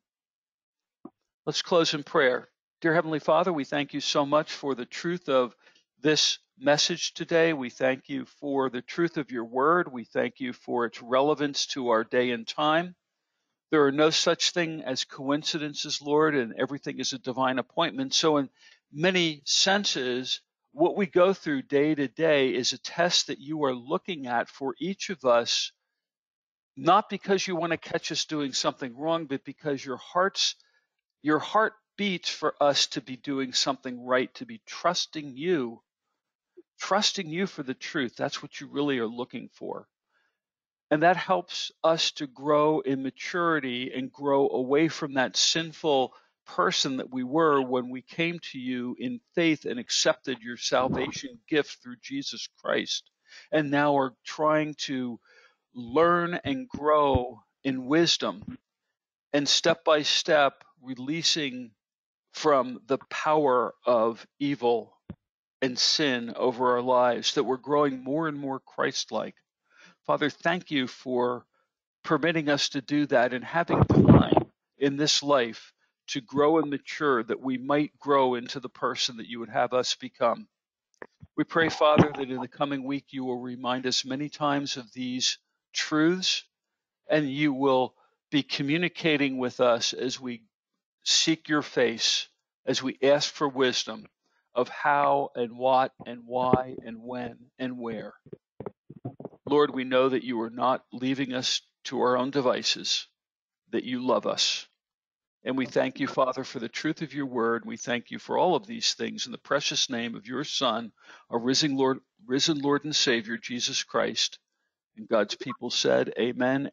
Let's close in prayer. Dear Heavenly Father, we thank you so much for the truth of this message today. We thank you for the truth of your word. We thank you for its relevance to our day and time. There are no such thing as coincidences, Lord, and everything is a divine appointment. So, in many senses, what we go through day to day is a test that you are looking at for each of us, not because you want to catch us doing something wrong, but because your heart's your heart beats for us to be doing something right, to be trusting you, trusting you for the truth. That's what you really are looking for. And that helps us to grow in maturity and grow away from that sinful person that we were when we came to you in faith and accepted your salvation gift through Jesus Christ, and now are trying to learn and grow in wisdom and step by step releasing from the power of evil and sin over our lives, that we're growing more and more Christ like. Father, thank you for permitting us to do that and having time in this life to grow and mature that we might grow into the person that you would have us become. We pray, Father, that in the coming week you will remind us many times of these truths and you will be communicating with us as we seek your face as we ask for wisdom of how and what and why and when and where. Lord, we know that you are not leaving us to our own devices, that you love us. And we thank you, Father, for the truth of your word. We thank you for all of these things in the precious name of your Son, our risen Lord, risen Lord and Savior, Jesus Christ. And God's people said, Amen.